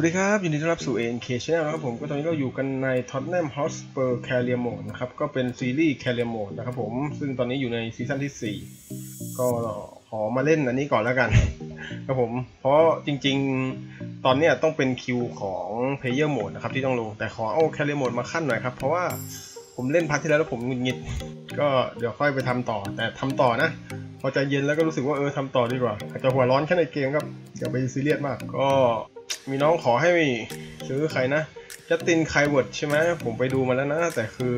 หวัดดีครับ ยินดีต้อนรับสู่ ANK Channel นะครับผมก็ตอนนี้เราอยู่กันใน Tottenham Hotspur Career Mode นะครับก็เป็นซีรีส์ Career Mode นะครับผมซึ่งตอนนี้อยู่ใน season ที่ 4 ก็ขอมาเล่นอันนี้ก่อนแล้วกันครับผม เพราะจริงๆ ตอนเนี้ยต้องเป็นคิวของ Player Mode นะครับที่ต้องลง แต่ขอเอา Career Mode มาคั่นหน่อยครับ เพราะว่า ผมเล่น part ที่แล้วแล้วผมหงุดหงิด ก็เดี๋ยวค่อยไปทำต่อ แต่ทำต่อนะ พอใจเย็นแล้วก็รู้สึกว่าเออทำต่อดีกว่า อาจจะหัวร้อนแค่ในเกมครับอย่าไปซีเรียสมาก ก็มีน้องขอให้ซื้อใครนะจัสตินไคเวิร์ดใช่ไหมผมไปดูมาแล้วนะ แต่คือ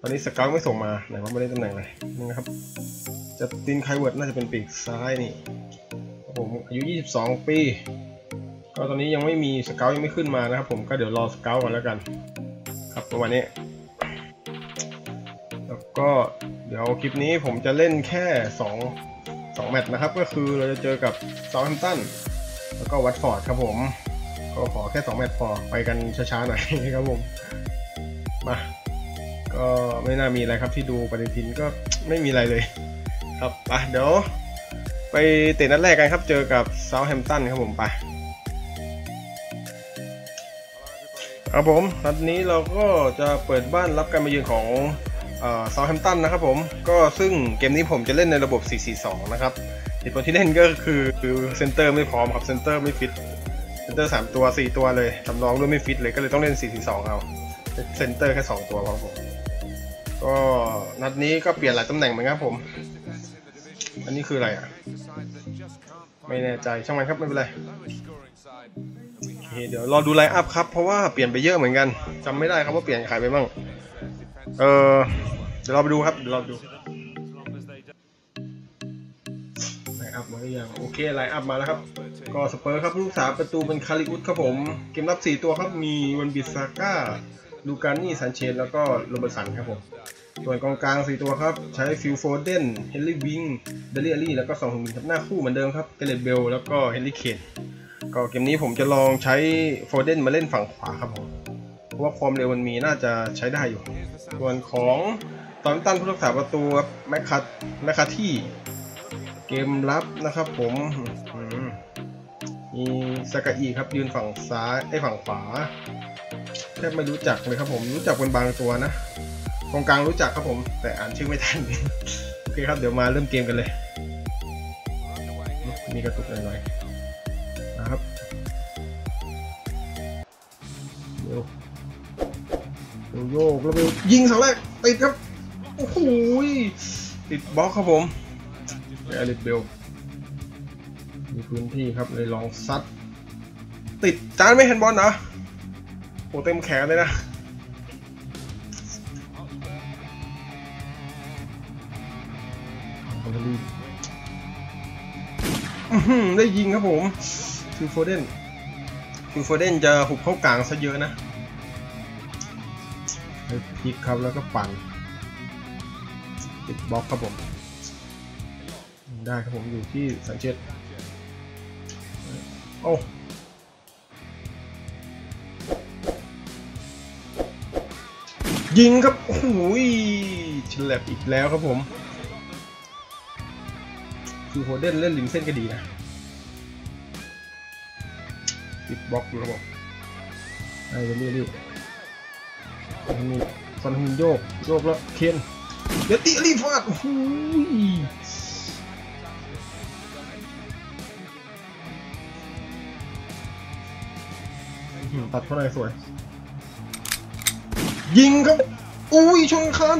ตอนนี้สเกลไม่ส่งมาไหนว่าไม่ได้ตำแหน่งเลยนี่นะครับจัสตินไคเวิร์ดน่าจะเป็นปีกซ้ายนี่ผมอายุ 22 ปี ก็ตอนนี้ยังไม่มีสเกลยังไม่ขึ้นมานะครับผมก็เดี๋ยวรอสเกลก่อนแล้วกัน ครับประมาณนี้ ก็เดี๋ยวคลิปนี้ผมจะเล่นแค่ 2 2 match นะครับ ก็คือเราจะเจอกับเซาท์แฮมป์ตันแล้วก็วัตฟอร์ดครับผม ก็ขอแค่ 2 match พอไปกันช้าๆหน่อยครับผมมาก็ไม่น่ามีอะไรครับที่ดูปฏิทินก็ไม่มีอะไรเลย ครับไปเดี๋ยว ไปเตะนัดแรกกันครับ เจอกับเซาท์แฮมป์ตันครับผมไปครับผมนัดนี้เราก็จะเปิดบ้านรับการมาเยือนของ เซาท์แฮมป์ตันนะครับผมก็ซึ่งเกมนี้ผมจะเล่นในระบบ 4-4-2 นะครับเหตุผลที่เล่นก็คือคือ center ไม่พร้อมครับ center ไม่ fit center 3 ตัว 4 ตัวเลยสำรองด้วยไม่ฟิตเลยก็เลยต้องเล่น 4-4-2 เอา center แค่ 2 ตัวครับผมก็นัดนี้ก็เปลี่ยนหลายตำแหน่งเหมือนกันครับผม อันนี้คืออะไรอะ ไม่แน่ใจช่างมันครับไม่เป็นไรโอเคเดี๋ยวรอดู lineup ครับเพราะว่าเปลี่ยนไปเยอะเหมือนกันจำไม่ได้ครับว่าเปลี่ยนใครไปบ้าง เออเดี๋ยวเราไปดูครับเดี๋ยวเราดูไลน์อัพมาหรือยังโอเคไลน์อัพมาแล้วครับ ก็สเปอร์ครับลูกสาวประตูเป็นคาริอุสครับผม เกมรับ 4 ตัวครับ มีวันบิสาก้าลูการนี่ซันเชนแล้วก็โรเบิร์ตสันครับผมส่วนกองกลาง 4 ตัวครับ ใช้ฟิลโฟเดนเฮนรี่วิงเดลี่อลี่แล้วก็2หุ่นครับหน้าคู่เหมือนเดิมครับเกเรตเบลแล้วก็เฮนรี่เคนก็เกมนี้ผมจะลองใช้โฟเดนมาเล่นฝั่งขวาครับผม เพราะว่าความเร็วมันมีน่าจะใช้ได้อยู่ ส่วนของตอนตันผู้รักษาประตูครับแมคคาแมคคาที่เกมรับนะครับผมมีสกาอีครับยืนฝั่งซ้ายไอ้ฝั่งขวาแทบไม่รู้จักเลยครับผมรู้จักเป็นบางตัวนะกองกลางรู้จักครับผม แต่อ่านชื่อไม่ทันโอเคครับเดี๋ยวมาเริ่มเกมกันเลย มีกระตุกหน่อย โยกแล้วเบลยิงเสาแรกติดครับ โอ้โหติดบล็อกครับผมแอริเบลมีพื้นที่ครับเลยลองซัด ติดจานไม่เห็นบอลนะโอ้เต็มแขนเลยนะคอนเทลีอื้อหือได้ยิงครับผมฟิลโฟเดนฟิลโฟเดนจะหุบเข้ากลางซะเยอะนะ ให้พลิกครับแล้วก็ปั่นติดบล็อกครับผม ได้ครับผมอยู่ที่สังเชตโอ้ยิงครับโอ้โหฉลับอีกแล้วครับผม คือโฮเดนเล่นริมเส้นก็ดีนะติดบล็อกรับผมไอ้เรื่อยๆ นี่ซอนฮุนโยก โยกแล้วเคนเดี๋ยวตีรีฟาดโอ้โหตัดเข้าในสวย ยิงครับ อุ้ยชนคัน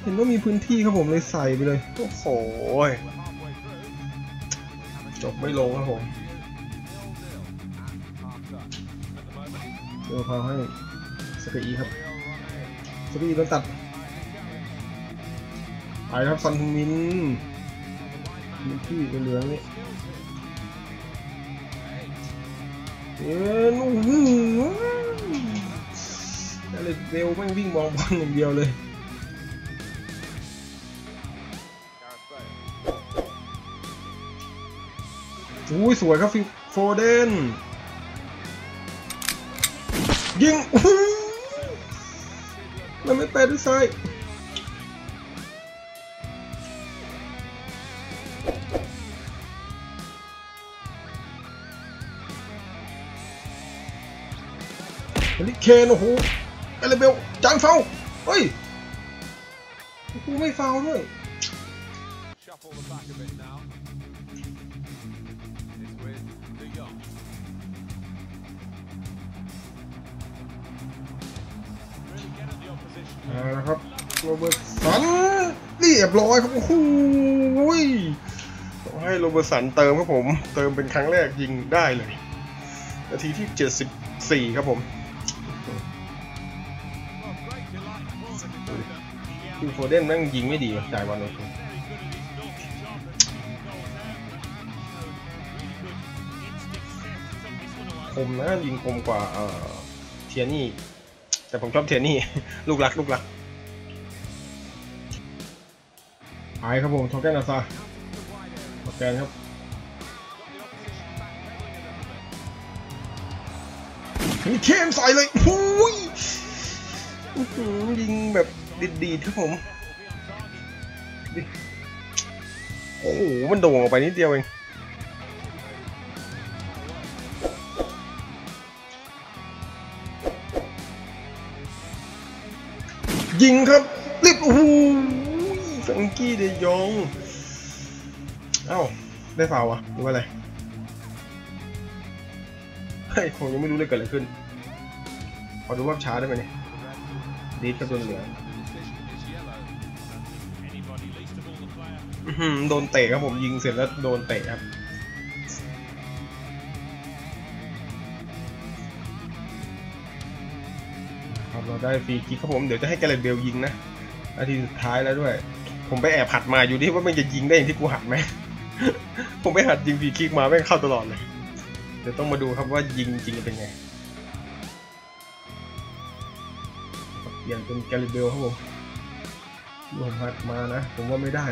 เห็นว่ามีพื้นที่ครับผมเลยใส่ไปเลย โอ้โห จบไม่ลงครับผมเดี๋ยวพาให้ สเปอีครับสเปอีโดนตัด ไปครับซันทูมินมีที่เป็นเหลืองนี่เอ็นโอ้โหอะไรเร็วแม่งวิ่งมองบอลอย่างเดียวเลยอุ้ยสวยครับฟิโฟเดนยิงอู้หู มันไม่แปลด้วยซ้ายเคนโอ้โหเอลเบลจางเฝ้าเฮ้ยโอ้โหไม่เฝ้าด้วย เอาละครับโรเบิร์ตสันเรียบร้อยครับโอ้โหต้องให้โรเบิร์ตสันเติมครับผม เติมเป็นครั้งแรกยิงได้เลย นาทีที่ 74 ครับผมคือโฟเดนแม่งยิงไม่ดีว่ะจ่ายบอลเลยคมนะยิงคมกว่าเอ่อเทียนี่ แต่ผมชอบเทียนี่ ลูกรัก ลูกรักหายครับผมโทแกนอาซาโทแกนครับมีเคนใส่เลยหูยอื้อหือยิงแบบดีดๆครับผม โอ้โห มันโด่งออกไปนิดเดียวเอง ยิงครับรีบโอ้โหแฟรงกี้เดยองเอ้าได้ฟาวะหรือว่าอะไรเฮ้ยผมยังไม่รู้เลยเกิดอะไรขึ้นขอดูภาพช้าได้ไหมเนี่ยดีดกับโดนเหลือง Anybody, least of all the player. อื้อหือโดนเตะครับผมยิงเสร็จแล้วโดนเตะครับ เราได้ฟรีคิกครับผมเดี๋ยวจะให้แกเรตเบลยิงนะนาทีสุดท้ายแล้วด้วย ผมไปแอบหัดมาอยู่ที่ว่ามันจะยิงได้อย่างที่กูหัดไหมผมไปหัดยิงฟรีคิกมาไม่เข้าตลอดเลย เดี๋ยวต้องมาดูครับว่ายิงจริงเป็นไงเปลี่ยนเป็นแกเรตเบลครับผมผมหัดมานะ ผมว่าไม่ได้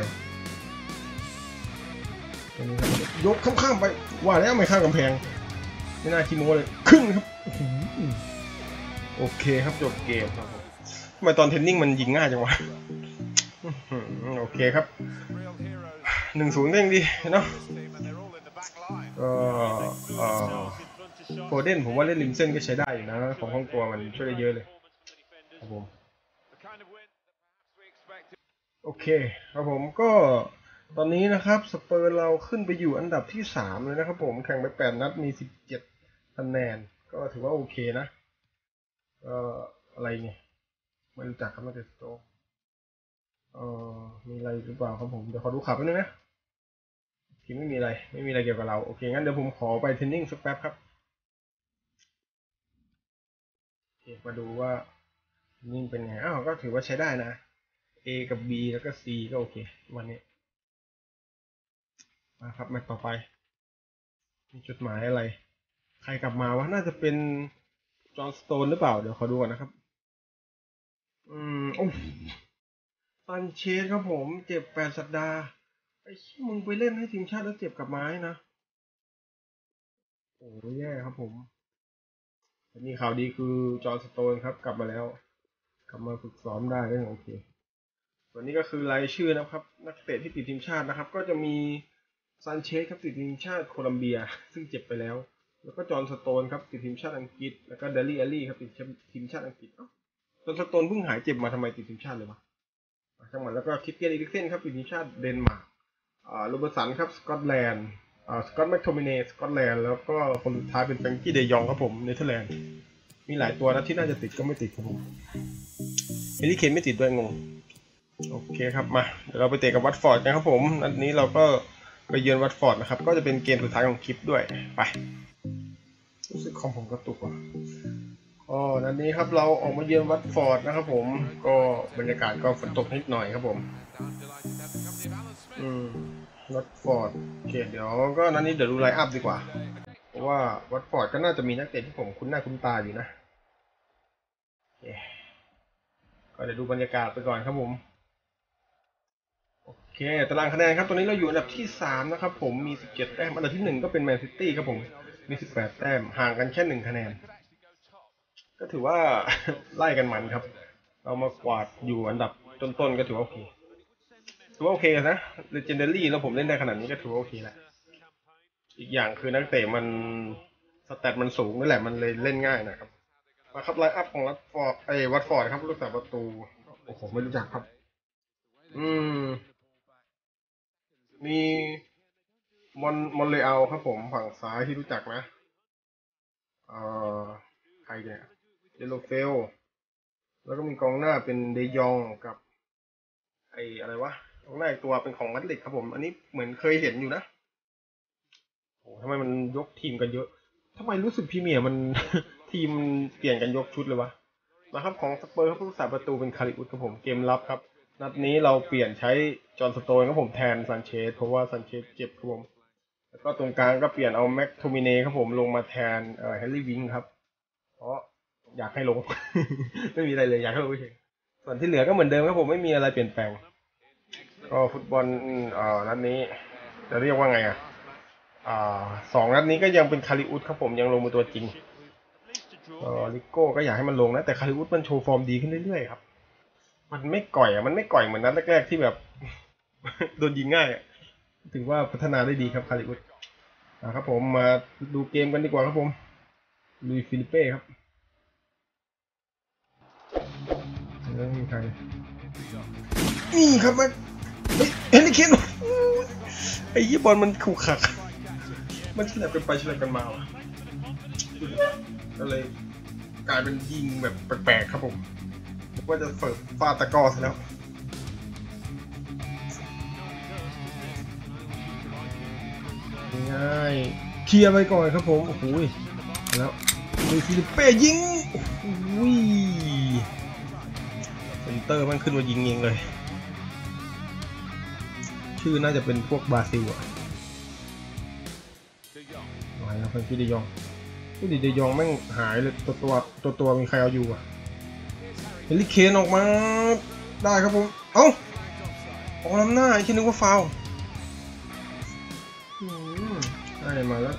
ตัวนี้ครับยกข้ามๆไปว่าแล้วไม่ข้ามกำแพง ไม่น่าคิดโมเลย ขึ้นครับ โอเคครับจบเกมครับทำไมตอนเทนนิ่งมันยิงง่ายจังวะโอเคครับหนึ่งศูนย์ก็ยังดีเนาะก็เออโฟเดนผมว่าเล่นริมเส้นก็ใช้ได้อยู่นะ ของห้องตัวมันช่วยได้เยอะเลยครับผมโอเคครับผมก็ตอนนี้นะครับสเปอร์เราขึ้นไปอยู่อันดับที่สามเลยนะครับผมแข่งไปแปดนัดมีสิบเจ็ดคะแนน ก็ถือว่าโอเคนะ เอ่อะไรเนี่ยไม่รู้จักครับมาเตสโตเอ่อมีอะไรหรือเปล่าครับผมเดี๋ยวขอดูขับนิดนึงนะทีไม่มีอะไร ไม่มีอะไรเกี่ยวกับเรา โอเค งั้นเดี๋ยวผมขอไปเทรนนิ่งสักแป๊บครับโอเคมาดูว่าเทรนนิ่งเป็นไงอ้าวก็ถือว่าใช้ได้นะ A กับ B แล้วก็ C ก็โอเควันนี้มาครับแมตช์ต่อไป มีจดหมายอะไร ใครกลับมาวะน่าจะเป็น จอห์นสโตนหรือเปล่า เดี๋ยวขอดูก่อนนะครับ อืม โอ้ซันเชสครับผม เจ็บแปดสัปดาห์ ไอ้ชี่มึงไปเล่นให้ทีมชาติแล้วเจ็บกับไม้นะ โอ้แย่ครับผมแต่นี่ข่าวดีคือจอห์นสโตนครับ กลับมาแล้ว กลับมาฝึกซ้อมได้ก็ยังโอเค ส่วนนี้ก็คือรายชื่อนะครับ นักเตะที่ติดทีมชาตินะครับ ก็จะมีซานเชสครับติดทีมชาติโคลัมเบีย ซึ่งเจ็บไปแล้ว แล้วก็จอห์นสโตนส์ครับติดทีมชาติอังกฤษ แล้วก็เดเล่ อัลลี่ครับติดทีมชาติอังกฤษจอห์นสโตนส์เพิ่งหายเจ็บมาทำไมติดทีมชาติเลยวะอะช่างมันแล้วก็คริสเตียนอีริคเซ่นครับติดทีมชาติเดนมาร์กอ่าโรเบิร์ตสันครับสกอตแลนด์อ่าสกอตต์ แมคโทมิเนย์สกอตแลนด์แล้วก็คนสุดท้ายเป็นแฟรงกี้เดอ ยองครับผมเนเธอร์แลนด์มีหลายตัวนะที่น่าจะติดก็ไม่ติดครับผมแฮร์รี่ เคนไม่ติดด้วยงงโอเคครับมาเดี๋ยวเราไปเตะกับวัตฟอร์ดกันครับผมนัดนี้เราก็ไปเยือนวัตฟอร์ดนะครับก็จะเป็นเกมสุดท้ายของคลิปด้วยไป รู้สึกคอมผมกระตุกว่ะก็นัดนี้ครับเราออกมาเยือนวัตฟอร์ดนะครับผมก็บรรยากาศก็ฝนตกนิดหน่อยครับผม อืมวัตฟอร์ดโอเคเดี๋ยวก็นัดนี้เดี๋ยวดู lineup ดีกว่า เพราะว่าวัตฟอร์ดก็น่าจะมีนักเตะที่ผมคุ้นหน้าคุ้นตาอยู่นะโอเคก็เดี๋ยวดูบรรยากาศไปก่อนครับผมโอเคตารางคะแนนครับตอนนี้เราอยู่อันดับที่สามนะครับผมมี 17แต้มอันดับที่หนึ่งก็เป็นแมนซิตี้ครับผม มี18แต้มห่างกันแค่หนึ่งคะแนน ก็ถือว่าไล่กันมันครับ เรามากวาดอยู่อันดับต้นๆก็ถือว่าโอเคถือว่าโอเคนะ Legendary แล้วผมเล่นได้ขนาดนี้ก็ถือว่าโอเคแหละอีกอย่างคือนักเตะมันstat มันสูงนั่นแหละมันเลยเล่นง่ายนะครับ มาครับ lineup ของรัดฟอร์ดเอ้วัตฟอร์ดครับผู้รักษาประตูโอ้โหไม่รู้จักครับ อืม มี มอนมอนเลอาครับผมฝั่งซ้ายที่รู้จักนะ เอ่อใครเนี่ยเดโลเฟล แล้วก็มีกองหน้าเป็นเดยองกับ ไออะไรวะกองหน้าอีกตัวเป็นของมัดริดครับผม อันนี้เหมือนเคยเห็นอยู่นะโอ้ทำไมมันยกทีมกันเยอะทำไมรู้สึกพรีเมียร์มันทีมเปลี่ยนกันยกชุดเลยวะมาครับของสเปอร์ครับผู้รักษาประตูเป็นคาริอุสครับผมเกมรับครับนัดนี้เราเปลี่ยนใช้จอห์นสโตนครับผมแทนซานเชซเพราะว่าซานเชซเจ็บครับผม แล้วก็ตรงกลางก็เปลี่ยนเอาแม็กโทมิเนครับผมลงมาแทนเอ่อแฮร์รี่วิงครับ เพราะอยากให้ลง ไม่มีอะไรเลยอยากให้ลงเฉยส่วนที่เหลือก็เหมือนเดิมครับผมไม่มีอะไรเปลี่ยนแปลง ก็ฟุตบอลเอ่อนัดนี้ จะเรียกว่าไงอะอ่าสองนัดนี้ก็ยังเป็นคาริอุสครับผมยังลงมือตัวจริงเอ่อลิโก้ก็อยากให้มันลงนะ แต่คาริอุสมันโชว์ฟอร์มดีขึ้นเรื่อยๆครับ มันไม่ก่อยอะมันไม่ก่อยเหมือนนัดแรกๆที่แบบ โดนยิงง่ายอะ ถือว่าพัฒนาได้ดีครับคาริอุสนะครับผมมาดูเกมกันดีกว่าครับผมลุยฟิลิเป้ครับแล้วมีใครนี่ครับมันเฮ้ยเฮนริเคนไอ้ยี่บอลมันขู่ขัก มันฉลับกันไปฉลับกันมาวะก็เลยกลายเป็นยิงแบบแปลกๆครับผมว่าจะเฟิร์ฟาตะกอซะแล้ว ง่ายเคลียร์ไปก่อนครับผม โอ้โหแล้วดูฟิลิปเป้ยิง โอ้โหเซนเตอร์มันขึ้นมายิงเองเลย ชื่อน่าจะเป็นพวกบราซิลอะอะไรนะเพื่อนพี่เดยองพี่เดยองแม่งหายเลยตัวตัวตัวตัวมีใครเอาอยู่อะเฮลิเคนออกมา ได้ครับผม เอ้าออกลำหน้าไอ้คิดนึกว่าฟาวอื ได้มาแล้ว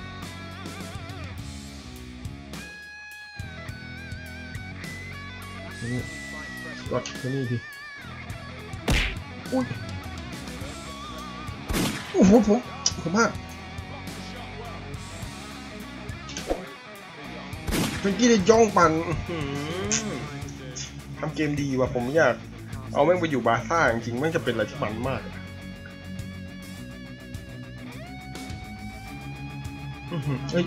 นี่กดที่นี่ดิอุ้ยโอ้โหผมผมพลาดเมื่อกี้ได้ย่องปั่นอื้อหือทำเกมดีว่ะผมอยาก เอาแม่งไปอยู่บาร์ซ่าจริงๆแม่งจะเป็นอะไรที่มันมาก เอ้ย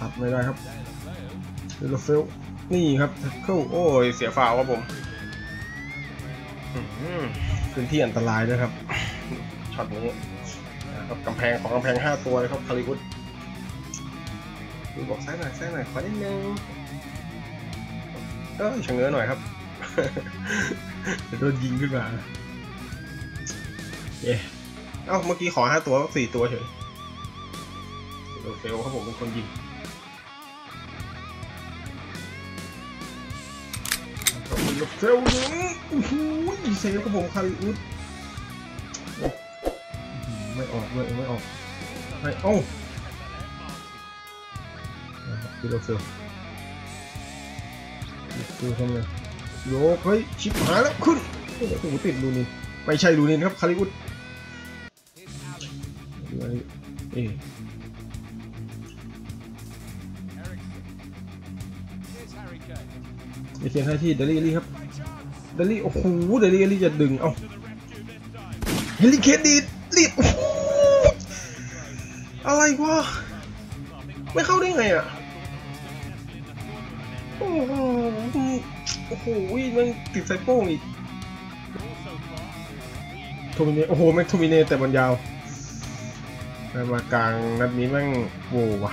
ตัดไม่ได้ครับเดลเฟลนี่ครับเกิลโอ้ย เสียฟาวล์ครับผมพื้นที่อันตรายด้วยครับ ช็อตนี้นะครับกำแพงของกำแพงห้าตัวเลยครับคาริอุสดูบอกซ้ายหน่อยซ้ายหน่อยขอนิดนึงเออชะเง้อหน่อยครับเดี๋ยวโดนยิงขึ้นมาเอ้าเมื่อกี้ขอห้าตัวสี่ตัวเฉย เดลเฟลครับผมเป็นคนยิงครับเดลเฟลยิงโอ้โหเซฟครับผมคาริอุสไม่ออกเลยไม่ออกไม่เอ้าครับเดลเฟลดูทำไงโยกเฮ้ยชิบหายแล้วขึ้นโอ้โหติดลูนินไม่ใช่ลูนินครับคาริอุสเอ๊ะ ไปเขียนให้ที่เดลี่ลี่ครับ เดลี่โอ้โห เดลี่เดลี่จะดึง เอ้าเฮลิเคนดีดรีบอะไรวะ ไม่เข้าได้ไงอะ โอ้โห โอ้โหมันติดไซโป้งอีกโทมิเนโอ้โหแม่งโทมิเนแต่บอลยาวมากลางนัดนี้แม่งโว้ว่ะ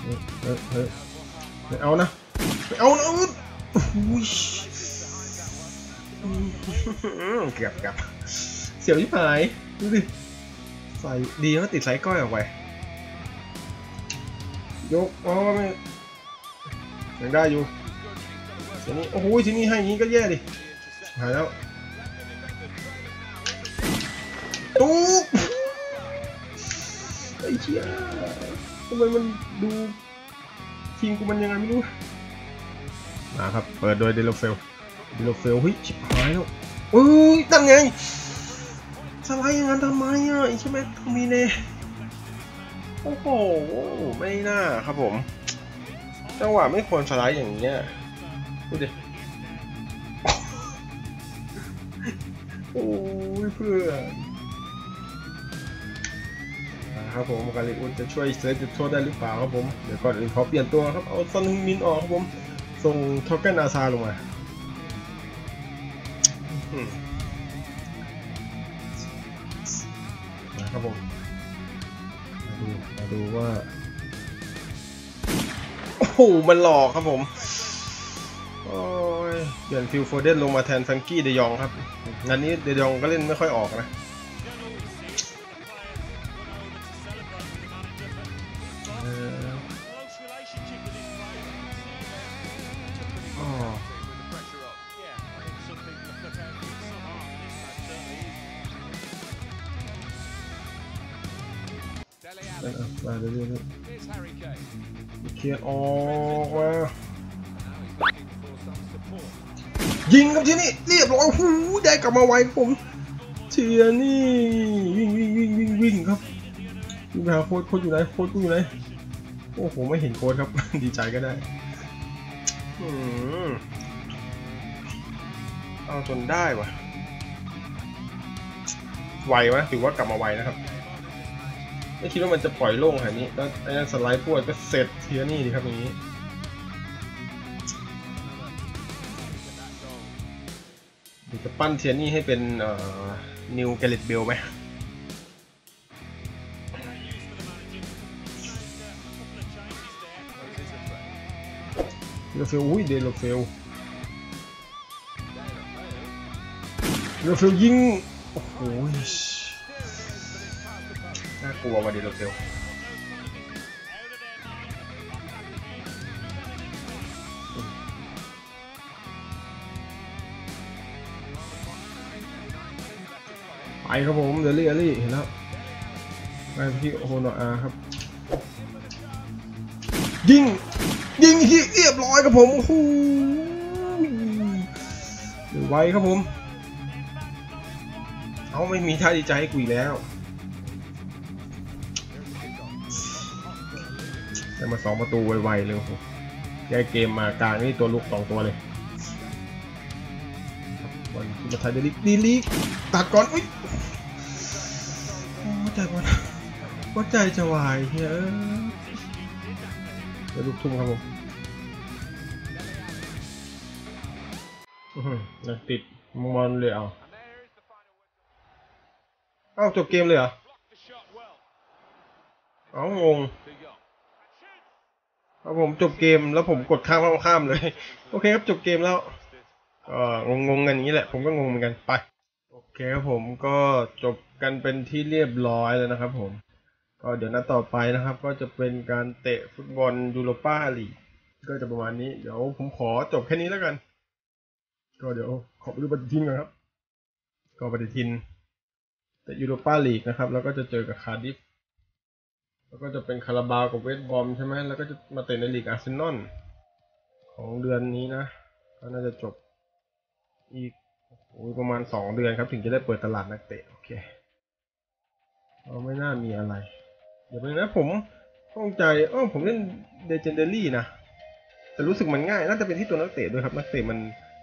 เฮ้ยเฮ้ยเอานะ เอานะอุ๊ยอุ้ยเกือบเกือบเสียวชิบหายดูดิใส่ดีนะติดสายก้อยออกไปยกอ๋อไม่ยังได้อยู่ทีนี้โอ้โหทีนี้ให้อย่างนี้ก็แย่ดิหายแล้วตุ๊บไอ้เชี่ยทำไมมันดูทีมกูมันยังไงไม่รู้ มาครับ เปิดโดยเดลเฟลเดลเฟลเฮ้ยชิบหายแล้วเอ้ยนั่นไงสไลด์อย่างนั้นทำไมอะใช่ไหมทมีเน่โอ้โห ไม่น่าครับผม จังหวะไม่ควรสไลด์อย่างเงี้ยดูดิโอ้ยเพื่อนนะครับผมกาลิอุนจะช่วยเซฟจุดโทษได้หรือเปล่าครับผม เดี๋ยวก่อนอื่นขอเปลี่ยนตัวครับ เอาซอนฮึงมินออกครับผม ส่งธอร์แกนอาซาร์ลงมาอืมนะครับผมมาดูมาดูว่า โอ้โห มันหลอกครับผม โอ้ย เปลี่ยนฟิลโฟเดนลงมาแทนแฟรงกี้เดยองครับงานนี้เดยองก็เล่นไม่ค่อยออกนะ เอ Alli. อมาเรื่อย Here's Harry Kane. ๆเคลียร์ออกมา Now he's looking for some support. ยิงครับที่นี่เรียบร้อยโอ้โหได้กลับมาไวครับผมเชียร์นี่วิ่งวิ่งวิ่งวิ่งวิ่งครับวิ่งไปหาโค้ชโค้ชอยู่ไหนโค้ชกูอยู่ไหนโอ้โหไม่เห็นโค้ชครับ ดีใจก็ได้อืมเอาจนได้วะไววะถือว่ากลับมาไวนะครับ ไม่คิดว่ามันจะปล่อยโล่งขนาดนี้แล้วไอ้นั่นสไลด์พวดก็เสร็จเทียนี่ดีครับอย่างนี้จะปั้นเทียนี่ให้เป็นเอ่อนิวเกลิตเบลไหมเดลเฟลอุ้ยเดลเฟลเดลเฟลยิง โอ้โห กลัวว่ะเดลเฟลไปครับผมเดลี่เดลี่เห็นแล้วไปที่โฮโนอาครับ ยิง ยิงที่เรียบร้อยครับผมโอ้โหไวครับผม เอาไม่มีท่าดีใจให้กูอีกแล้ว มาสองประตูไวๆเลยโอ้โหแก้เกมมากลางนี่ตัวลุกสองตัวเลยบอลที่มาไทยเดลิกดีลิกตัดก่อนอุ้ยโอ้ใจบอลว่าใจจะวายเฮ้ยเดี๋ยวลูกทุ่มครับผมอืมติดมอนเลยเอา And there is the final whistle. เอ้าจบเกมเลยเหรอ Blocked the shot well. เอางง ครับผมจบเกมแล้วผมกดข้ามข้ามข้ามเลย โอเคครับจบเกมแล้วก็งงๆกันอย่างนี้แหละ ผมก็งงเหมือนกันไปโอเคครับผมก็จบกันเป็นที่เรียบร้อยแล้วนะครับ ผม ก็เดี๋ยวนัดต่อไปนะครับ ก็จะเป็นการเตะฟุตบอลยูโรป้าลีกก็จะประมาณนี้เดี๋ยวผมขอจบแค่นี้แล้วกัน ก็เดี๋ยวขอไปดูปฏิทินก่อนครับ ก็ปฏิทินเตะยูโรป้าลีกนะครับ แล้วก็จะเจอกับคาร์ดิฟ แล้วก็จะเป็นคาราบาวกับเวสต์บรอมใช่ไหมแล้วก็จะมาเตะในลีกอาร์เซนอลของเดือนนี้นะ ก็น่าจะจบอีกโอ้ยประมาณสองเดือนครับ ถึงจะได้เปิดตลาดนักเตะ โอเคเราไม่น่ามีอะไร เดี๋ยวไปนะผมข้องใจเออผมเล่นเดเจนเดอรี่นะ แต่รู้สึกมันง่าย น่าจะเป็นที่ตัวนักเตะด้วยครับ นักเตะมัน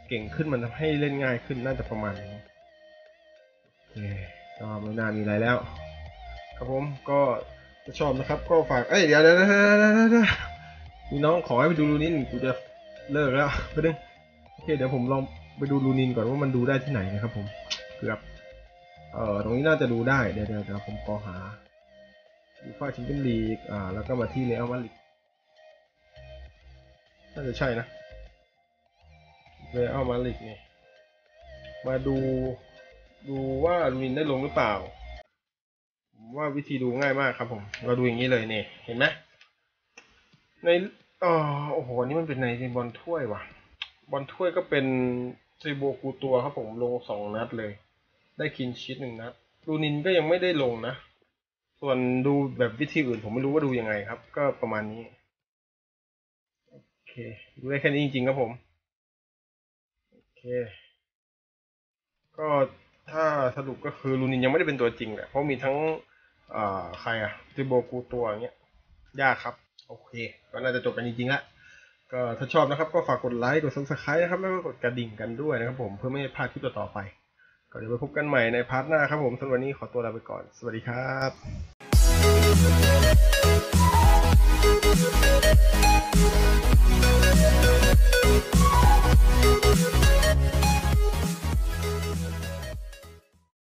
เก่งขึ้นมันทำให้เล่นง่ายขึ้นน่าจะประมาณนี้โอเคก็ไม่น่ามีอะไรแล้ว ครับผมก็ ถ้าชอบนะครับ ก็ฝาก เอ้ยเดี๋ยวเดี๋ยวเดี๋ยวมีน้องขอให้ไปดูรูนินกูจะเลิกแล้วไปดึงโอเคเดี๋ยวผมลองไปดูรูนินก่อนว่ามันดูได้ที่ไหนนะครับผมเกือบเอ่อตรงนี้น่าจะดูได้เดี๋ยวเดี๋ยวเดี๋ยวผมขอหาดูฟ้าชิงเปี้ยนลีกอ่าแล้วก็มาที่เรอัลมาดริดน่าจะใช่นะเรอัลมาดริดนี่มาดูดูว่ารูนินได้ลงหรือเปล่า ว่าวิธีดูง่ายมากครับผม เราดูอย่างนี้เลยเนี่ยเห็นไหมในอ๋อโอ้โหนี่มันเป็นในบอลถ้วยว่ะ บอลถ้วยก็เป็นเซโบกูตัวครับผมลงสองนัดเลย ได้คินชิตหนึ่งนัดดูนินก็ยังไม่ได้ลงนะ ส่วนดูแบบวิธีอื่นผมไม่รู้ว่าดูยังไงครับ ก็ประมาณนี้ โอเค ดูได้แค่นี้จริงๆครับผม โอเค ก็ถ้าสรุปก็คือลูนินยังไม่ได้เป็นตัวจริงแหละเพราะมีทั้ง่อใครอะติโบกูตัวอย่างเงี้ยยากครับ โอเค ก็น่าจะจบกันจริงๆละก็ถ้าชอบนะครับ ก็ฝากกดไลค์กด subscribe นะครับ แล้วก็กดกระดิ่งกันด้วยนะครับผมเพื่อไม่ให้พลาดคลิปต่อๆไป ก็เดี๋ยวไปพบกันใหม่ใน part หน้าครับผมสำหรับวันนี้ขอตัวลาไปก่อน สวัสดีครับ